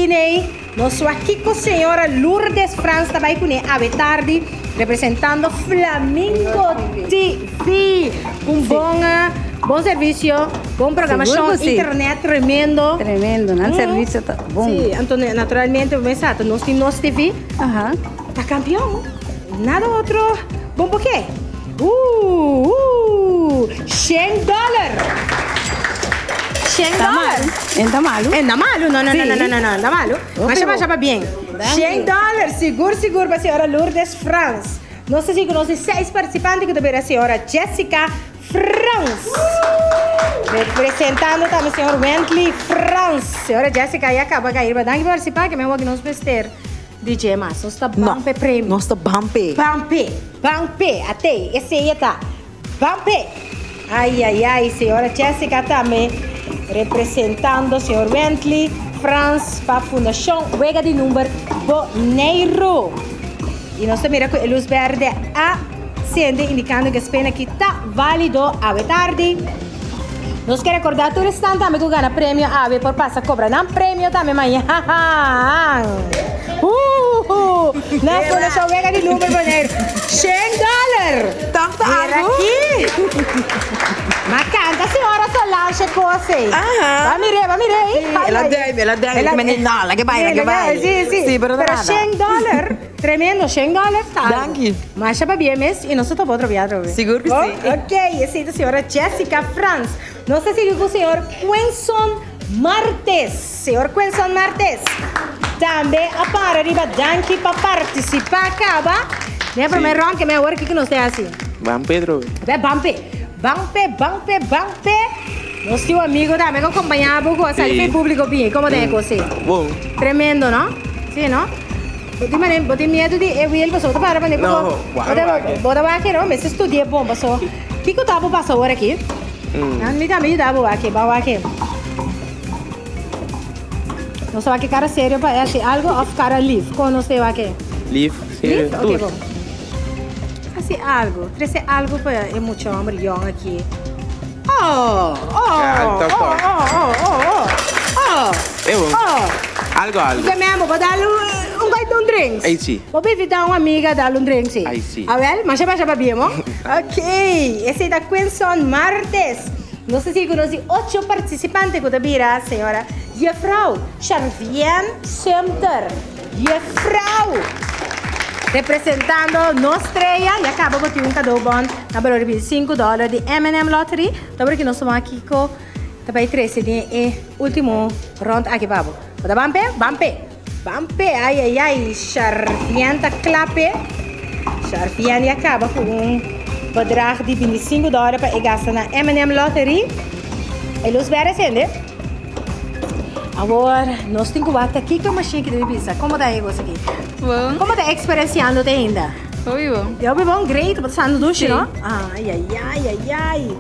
S2: Né? Nós aqui com a senhora Lourdes Franz, também com a tarde, representando Flamingo TV. Com bom, ah, bom serviço, bom programação,
S12: Seguro sim.
S2: internet tremendo.
S12: Tremendo, né?
S2: Hum.
S12: Serviço tá bom.
S2: Sim, então, naturalmente, o mensato, nós temos TV.
S12: Aham.
S2: Tá campeão. Nada outro. Bom por quê? Uh, uh, 100 dólares. 100
S12: Tá
S2: dólares.
S12: Está malo.
S2: Anda malo? Não, não,
S12: Sim.
S2: não, não, não, não, não, anda malo.
S12: Oh, pero-
S2: chama, chama bem. 100 dólares, seguro, seguro para a senhora Lourdes Franz. Não sei se conhece seis participantes que também a senhora Jessica Franz. Representando também a senhora Wentley Franz. Senhora Jessica, aí acaba de cair. Que participar, que mesmo que nós pester. DJ Mas, nós está bampe prêmio.
S15: Nós está bampe.
S2: Bampe, bampe, até, esse aí tá. Bampe. Ai, ai, ai, senhora Jessica também, representando o senhor Bentley, Franz, para a Fundação Wega de Número Boneiro. E nós também com a luz verde acende, indicando que a pena que está válido a tarde. નો સ્કેરે કોર્દાતુર સ્નાન તમે કો ગાના પ્રેમ્યો આવે પર પાસા કોબ્રા નામ પ્રેમ્યો તમે માયા હાં Uh, na so na so wega di numero banheiro.
S15: Shen
S2: dollar.
S15: Tanto algo.
S2: Ah, ma canta signora Solange così.
S15: Ah.
S2: Va mire, va mire.
S15: Sì, la deve, la deve, come ne nalla,
S2: che
S15: baila,
S2: che
S15: baila.
S2: Sì, sì.
S15: Sì, però Però
S2: Shen dollar. <laughs> Tremendo, Shen dollar.
S15: Danki.
S2: Ma c'è babie mes e non sotto potrò viadro.
S15: Sicuro che
S2: oh,
S15: sì.
S2: Ok, siete signora Jessica France. Jessica Franz. Nós seguimos com o senhor Quenson Martes. Senhor Quenson Martes. Também a para arriba, danke para participar, acaba. Né, primeiro round que me agora que nós temos assim.
S16: Van Pedro.
S2: Beh, Bampe, Bampe, Bampe, Bampe. Nosso teu amigo também que acompanhava o gosto, ele fez público bem. Como é que você?
S16: Bom.
S2: Tremendo, não? Sim, não? Boti mané, boti medo de eu ele passou para mané.
S16: Não, vai, vai.
S2: Bota vai aqui, não, mas estudei bom passou. Que que eu tava passando agora aqui?
S16: Hum.
S2: Não me dá me dá boa aqui, boa aqui. Não só que cara sério para assim, algo of cara live, como não sei aqui.
S16: Liv.
S2: Live?
S16: Sim.
S2: Ok, bom. Assim, algo. Trece algo para é muito homem young aqui. Oh, oh,
S16: Canta,
S2: oh,
S16: pô.
S2: oh, oh, oh, oh.
S16: É bom.
S2: Oh,
S16: Algo, algo.
S2: Fica mesmo, vou dar um Alun Drinks? I see. Mobilità un'amica da
S16: Alun Drinks.
S2: I see. Ah, well, ma siapa siapa abbiamo? <laughs> ok, esse da Quinson Martes. Non so se conosci 8 partecipanti con Tabira, signora. Jefrau Charvien Semter. Jefrau. Representando Nostreia e acaba com um cadê bom na valor de 5 dólares de M&M Lottery. Então, porque nós somos aqui com também 13 de último round ah, aqui, babo. Vada bampe? Bampe! Bampe, ai, ai, ai, Charvienta clape. Charvienta e acaba com um bedrag de 25 dólares para gastar na M&M Lottery. E los vai acender. Agora, nós temos que bater aqui com a machine que deve pisar. Como está aí você aqui?
S12: Bom.
S2: Como está experienciando te ainda?
S12: Foi bom.
S2: Eu bem bom, great, passando duche, não? Ai, ai, ai, ai, ai.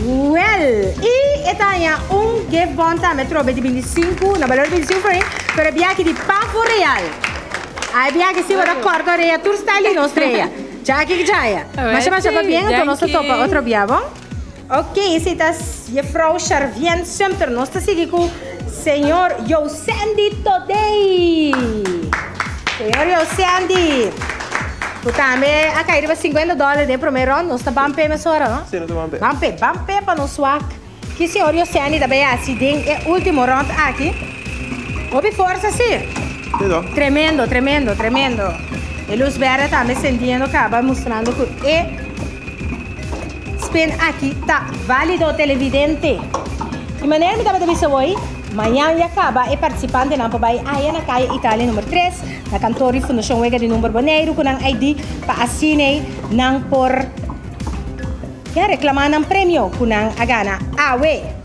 S2: Well, y esta año un gift bonta me trobe de 25, no valor 25 francs, pero viaje de pavo real. Hay viaje si ora corto real, tour style no estrella. <laughs> Ya que ya ya. Mas mas para bien, to
S12: nosso
S2: topa otro viavo. Ok, si tas jefrau Charvien Semter, no está sigue con señor Yosendi Today. Señor Yosendi. Também a cair 50 dólares de primeiro ano, nós está bampe mas não?
S16: Sim, não te vamos ver.
S2: Bampe, bampe para no swak. Que senhor Yosendi também é acidente, é último round aqui. Houve força, sim. Tremendo, tremendo, tremendo. E luz verde também sentindo acaba mostrando que e spin aqui tá válido televidente. De maneira que estava avisando hoje, amanhã e acaba e participante na pabai aí na caia Itália número 3, na cantora Fundação Wega de número Boneiro com ID para assine nang por ya reclamar ng premyo kunang agana awe.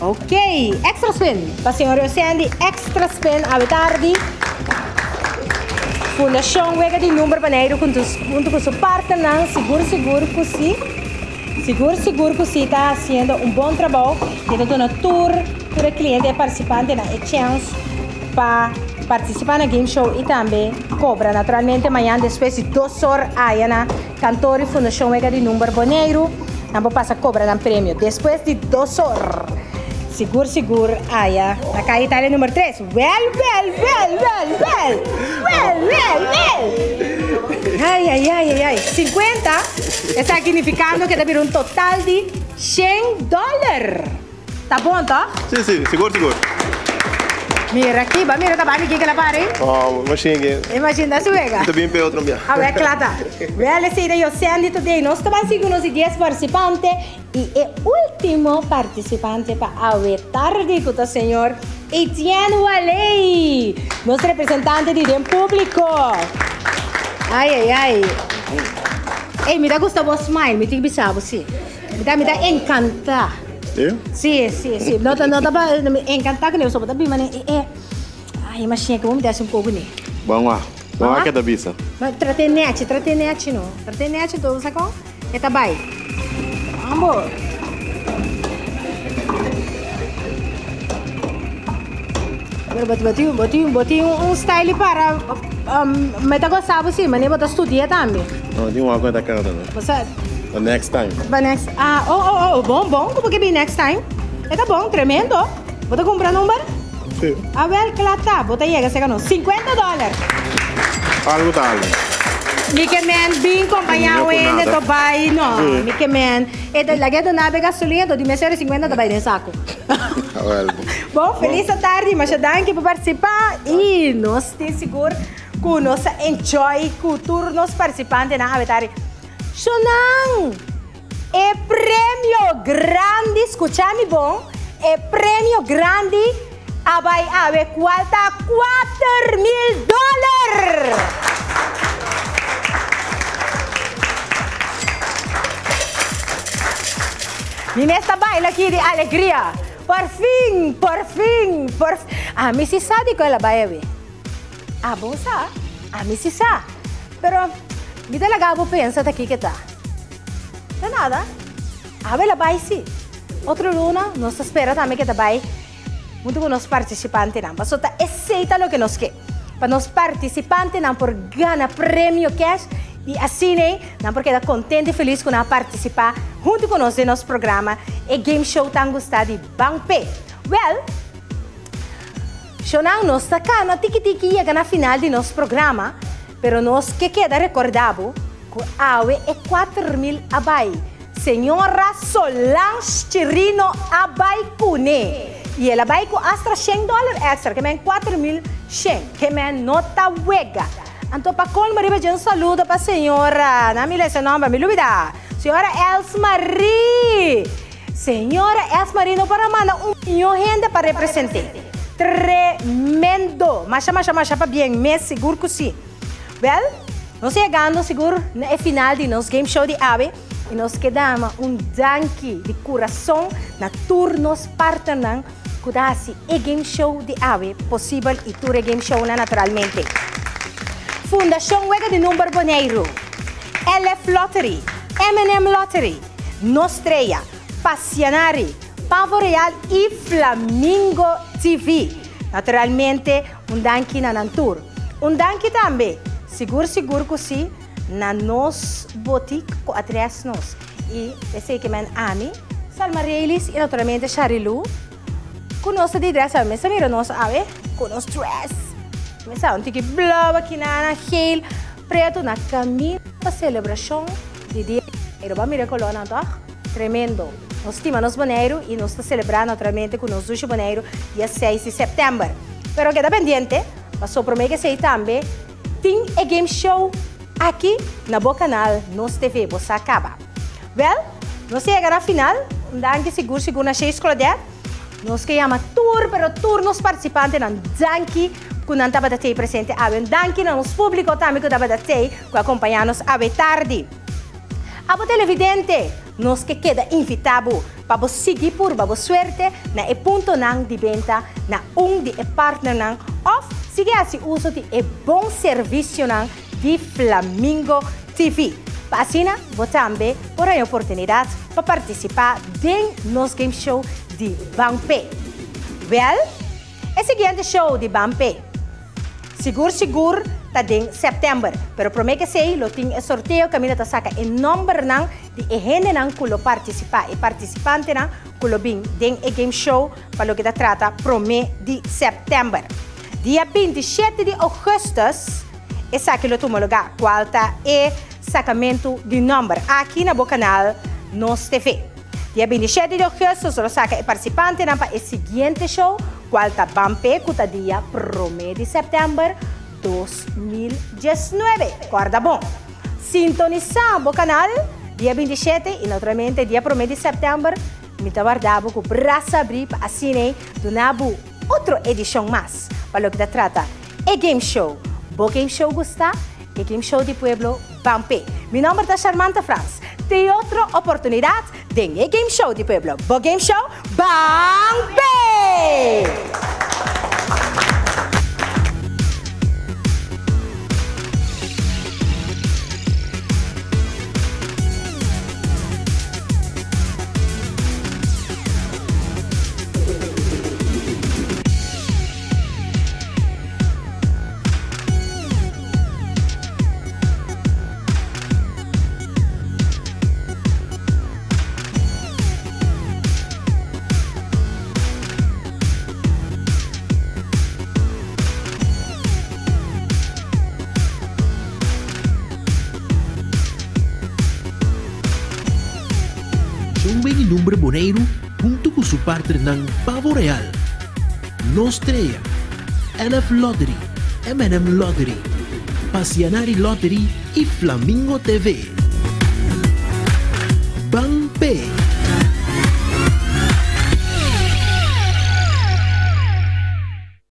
S2: Ok, extra spin. Pa senhor Sandy, extra spin awe tarde. Fundação Wega de Número Paneiro junto, com sua parte ng Seguro Seguro que si Seguro Seguro que si está fazendo um bom trabalho dentro de tour para cliente e participante na chance para participar na game show e também cobra naturalmente amanhã depois de duas horas aí na cantor e Fundação Wega de Número Boneiro não vou passar cobra no prêmio. Depois de duas horas, seguro, seguro, aia, na caia Itália número 3. Well, well, well, well, well, well, well, well. Ai, ai, ai, ai, ai. 50 está significando que deve um total de 100 dólares. Tá bom, tá?
S11: Sì, sì, sicuro, sicuro.
S2: Mira aqui, va, mira, tá aqui que ela pare.
S11: Oh, machine game.
S2: Imagina, se vega.
S11: Ito bem outro dia.
S2: A ver, claro. Well, sì, io senti today, nós estamos seguros de 10 participantes e o último participante para a tarde com o senhor Etienne Walei, nosso representante de bem público. Ai, ai, ai. Ei, me dá gosto do smile, me tem bisabo, sim. Me dá, me dá encanta.
S11: Eu?
S2: Sì, sì, sì. No, no, no, me encanta que eu sou da bima, né? É. Ai, mas tinha que vamos dar um pouco, né?
S11: Bom lá. Bom lá que da bisa.
S2: Mas tratenete, tratenete não. Tratenete do saco? É tá bem. Vamos. Pero bati bati bati bati um style para um, mas tá gostava sim, mas nem botar estudar também.
S11: No, di mo ako na kanada no.
S2: Você
S11: The next time.
S2: But next, ah, oh, oh, oh, bom, bom, como que bem next time? É tá bom, tremendo. Bota comprar número?
S11: Sì.
S2: A ver, que lá tá, bota aí, que você ganhou 50 dólares.
S11: Algo tal.
S2: Mickey Man, bem acompanhado
S11: Não,
S2: em
S11: nada.
S2: Dubai, no,
S11: Sim.
S2: Mickey Man. E da lagay do nabe gasolina, do dimensore 50 Dubai nel saco. <laughs> Bom, feliz tarde, mas danke por participar e nós temos seguro que nós enjoy cultura nos participantes na Avetari. Shonang! E premio grandi, scusami buon, e premio grandi vai ave qualta 4 mil dollari! Nina está bem qui di alegria. Por fim, por fim, por fim. A mim se sabe qual é a baia. Ah, bom, sabe? A ah, mim se sabe. Pero me talaga vou pensar daqui que tá. Nada. Ah, bela vai sim. Outro luna, nós espera também que tá vai. Muito com os participantes não. Só tá aceita o que nós quer. Para os participantes não por ganhar prêmio cash e assim né, não porque tá contente e feliz com a participar junto nós no nosso programa e game show tão gostado de Bangpe. Well, Shonang nós está cá na tiki-tiki chega na final de nosso programa, pero nós que queda recordado que awe é 4 mil abai. Senhora Solange Chirino abai cune. E ela vai com extra 100 dólares extra, que men 4 mil 100, que men nota wega. Então, para colmo, riba um saludo para a senhora, não me lembro seu nome, me lubida. Senhora Els Marie. Senhora Els Marie, não para mandar um milhão gente para representar. Tremendo. Macha, macha, macha, para bem, mês seguro que sim. Well, nós chegando seguro na final de nosso game show de ave e nós quedamos um danke de coração na turnos partenan kudasi e game show de ave possível e ture game show na naturalmente. Fundação Wega de Número Boneiro, LF Lottery, M&M Lottery, Nostreia, Passianari, Pavo Real e Flamingo TV. Naturalmente, um danke na Nantur. Um danke também, seguro, seguro que sim, na nos boutique com atrás nos. E eu sei que men Ami, Salma Reis e naturalmente Charilu, com nossa de dress, sabe? Mas mira nossa ave, com nosso dress. Mas sabe, um tique blauw aqui na geel, preto na caminho para celebração de dia. E não vai mirar coluna, tá? Tremendo. Nós temos nos boneiro e nós estamos celebrando naturalmente com os dois boneiro dia 6 de setembro. Pero queda pendiente, passou por mim que sei também, tem a game show aqui na Boa Canal, nos TV, você acaba. Well, nós chegamos à final, um danke seguro, seguro na cheia escola Nós que chama tour, pero tour nos participantes não danke que não estava daí presente. Um danke nos público também que estava daí, que acompanha-nos a tarde. Abo televidente, nós que queda invitado para você seguir por para suerte na e ponto nang de venta na um de partner nang of sigue así uso de e bom servicio de Flamingo TV. Asina, vos por la oportunidad para participar en nuestro game show de Banpe. Well, el siguiente show de Banpe. Seguro, seguro, está en septiembre. Pero prometo que lo tiene el sorteo que mira saca el nombre de gente que lo participa. El participante que lo bien en el game show para lo que trata prometo de septiembre. Dia 27 de agosto, essa que lo tomo lugar, qualta e sacamento de número aqui na canal Nos TV. Dia 27 de agosto, só saca e participante para o seguinte show, qualta bampe, cuta dia 1 de setembro 2019. Guarda bom. Sintonizar o canal dia 27 e naturalmente dia 1 de setembro, me guardava com o braço abrir para assinar do Nabu outra edição mais. Para o que trata, é Game Show. Bo Game Show gusta? É Game Show de Pueblo. Meu nome é Charmanta Franz. Tem outra oportunidade de é Game Show de Pueblo. Bo Game Show Bampe!
S1: Cuneiru junto con su partner ng Pavo Real, Nostrea, NF Lottery, M&M Lottery, Pasianari Lottery y Flamingo TV.